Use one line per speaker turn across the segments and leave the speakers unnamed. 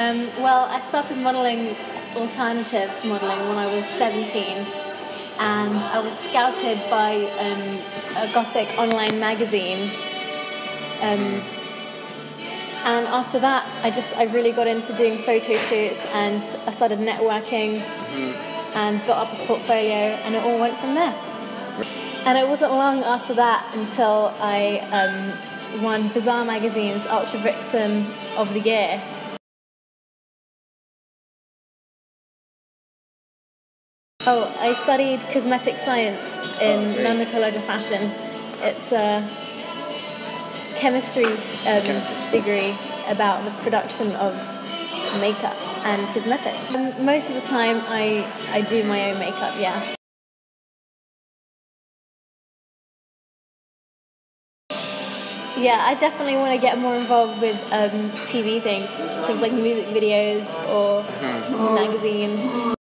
Um, well, I started modeling alternative modeling when I was 17, and I was scouted by um, a gothic online magazine. Um, and after that, I just I really got into doing photo shoots, and I started networking and built up a portfolio, and it all went from there. And it wasn't long after that until I um, won Bizarre Magazine's Ultra Vixen of the Year. Oh, I studied cosmetic science in
Okay.
College of Fashion. It's a chemistry um,
Chemistry.
degree about the production of makeup and cosmetics. Um, most of the time, I, I do my own makeup, yeah. Yeah, I definitely want to get more involved with um, TV things, things like music videos or
Mhm.
magazines.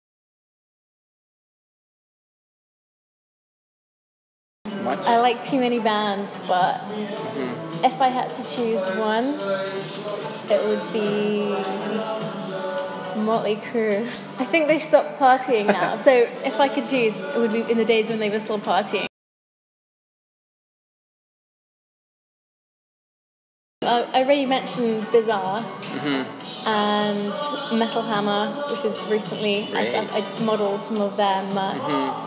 Much?
I like too many bands, but
Mhm.
if I had to choose one, it would be Motley Crue. I think they stopped partying now, so if I could choose, it would be in the days when they were still partying. I I already mentioned Bizarre
Mhm.
and Metal Hammer, which is recently I. I modelled some of their merch,
Mhm.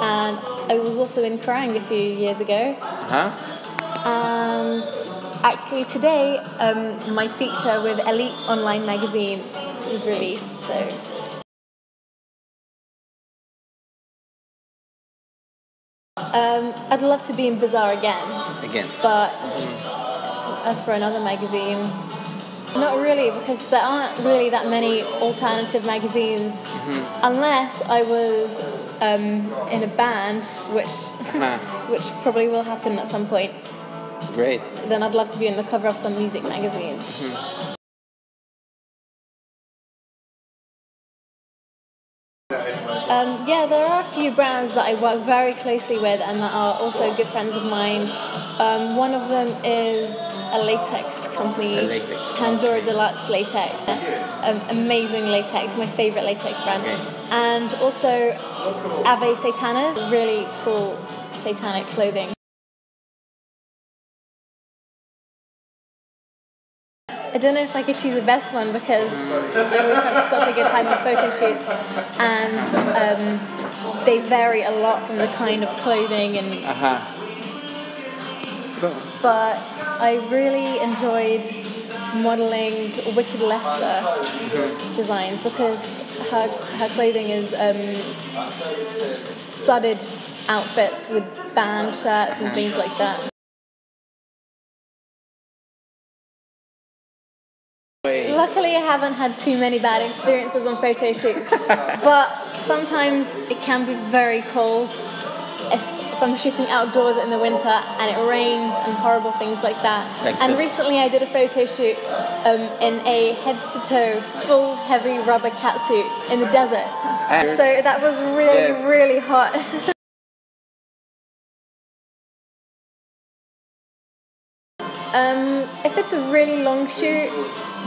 And I was also in Kerrang a few years ago.
Huh?
And actually today, um, my feature with Elite Online Magazine was released. So um, I'd love to be in Bizarre again,
Again.
but
Mhm.
as for another magazine, not really because there aren't really that many alternative magazines
Mhm.
unless I was um, in a band, which
Huh.
which probably will happen at some point.
Great.
then I'd love to be on the cover of some music magazine.
Mhm.
Um, yeah, there are a few brands that I work very closely with and that are also good friends of mine. Um, one of them is a latex company,
A latex
Pandora. Deluxe Latex. Um, amazing latex, my favorite latex brand.
Okay.
And also Ave Satanas, really cool satanic clothing. I don't know if I could choose the best one because I always have such a good time on photo shoots, and um, they vary a lot from the kind of clothing. And
Uh-huh.
But I really enjoyed modeling Wicked Lester
Mhm.
designs because her her clothing is um, studded outfits with band shirts and things like that. Luckily, I haven't had too many bad experiences on photo shoots, but sometimes it can be very cold if, if I'm shooting outdoors in the winter and it rains and horrible things like that.
Like
and recently, I did a photo shoot um, in a head to toe full heavy rubber catsuit in the desert.
And-
So that was really,
Yes.
really hot. Um, it's a really long shoot,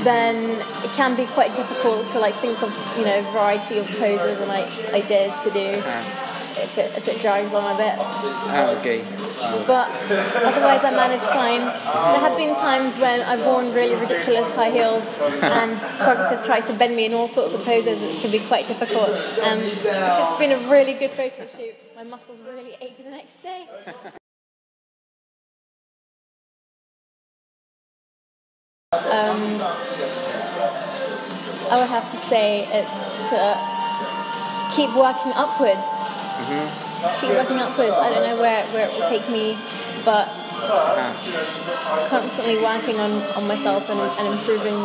then it can be quite difficult to like think of you know variety of poses and like ideas to do
Uh-huh.
if it, if it drags on a bit.
Ah, okay.
But otherwise, I manage fine. There have been times when I've worn really ridiculous high heels, and photographers try to bend me in all sorts of poses. It can be quite difficult. And it's been a really good photo shoot, my muscles I would have to say it's to keep working upwards.
Mhm.
Keep working upwards. I don't know where, where it will take me, but
Ah.
constantly working on, on myself and, and improving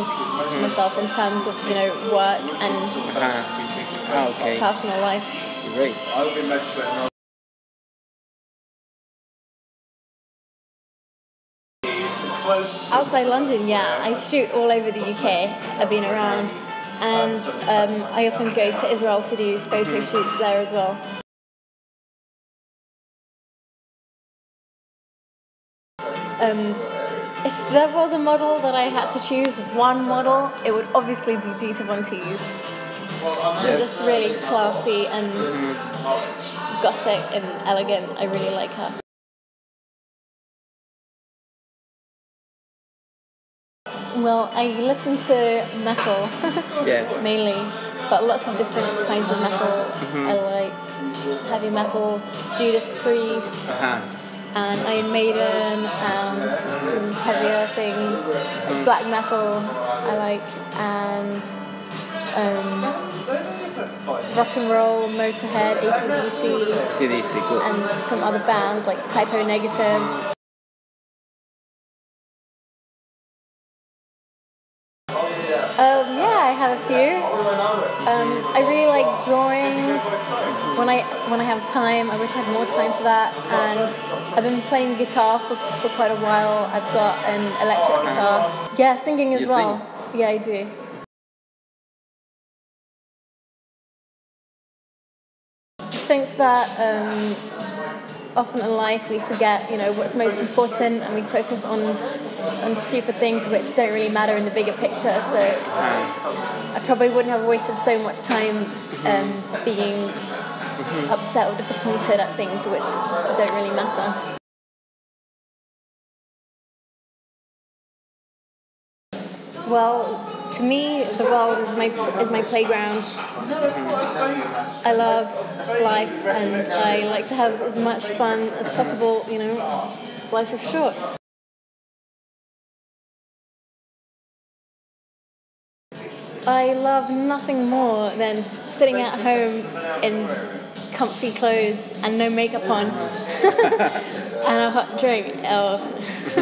myself in terms of, you know, work and
Uh-huh. Ah, okay.
personal life.
Great.
Outside London, yeah, I shoot all over the UK. I've been around, and um, I often go to Israel to do photo shoots there as well. Um, If there was a model that I had to choose one model, it would obviously be Dita Von Teese. She's just really classy and
Mhm.
gothic and elegant. I really like her. Well, I listen to metal
Yes.
mainly, but lots of different kinds of metal.
Mhm.
I like heavy metal, Judas Priest,
Uh-huh.
and Iron Maiden, and some heavier things. Black metal I like, and um, rock and roll, Motorhead, ACDC,
CDC, cool.
and some other bands like Type O Negative. When I when I have time, I wish I had more time for that. And I've been playing guitar for, for quite a while. I've got an electric guitar. Yeah, singing as
You
well. Yeah, I do. I think that um, often in life we forget, you know, what's most important, and we focus on on stupid things which don't really matter in the bigger picture. So I probably wouldn't have wasted so much time um, being
mhm.
upset or disappointed at things which don't really matter. Well, to me, the world is my is my playground. I love life, and I like to have as much fun as possible. You know, life is short. I love nothing more than sitting at home in comfy clothes and no makeup on and a hot drink. Oh.